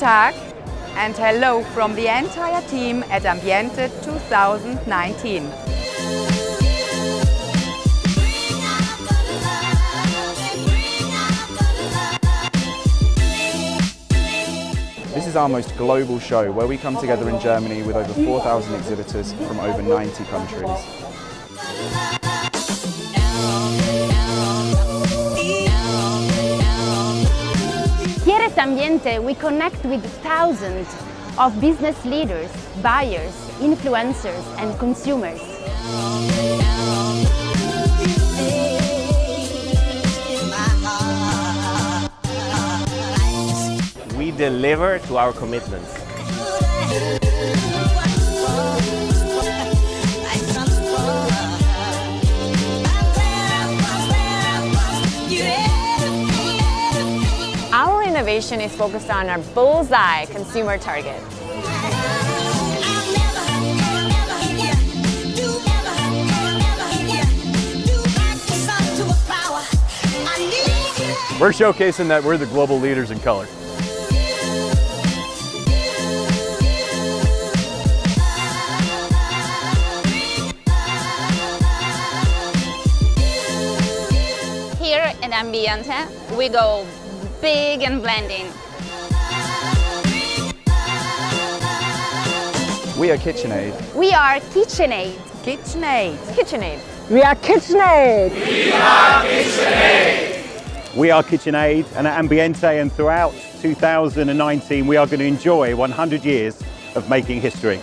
Tag and hello from the entire team at Ambiente 2019. This is our most global show where we come together in Germany with over 4,000 exhibitors from over 90 countries. At Ambiente, we connect with thousands of business leaders, buyers, influencers, and consumers. We deliver to our commitments. Innovation is focused on our bullseye consumer target. We're showcasing that we're the global leaders in color. Here at Ambiente, we go big and blending. We are KitchenAid. We are KitchenAid. KitchenAid. KitchenAid. We are KitchenAid. We are KitchenAid We are KitchenAid and at Ambiente and throughout 2019 we are going to enjoy 100 years of making history.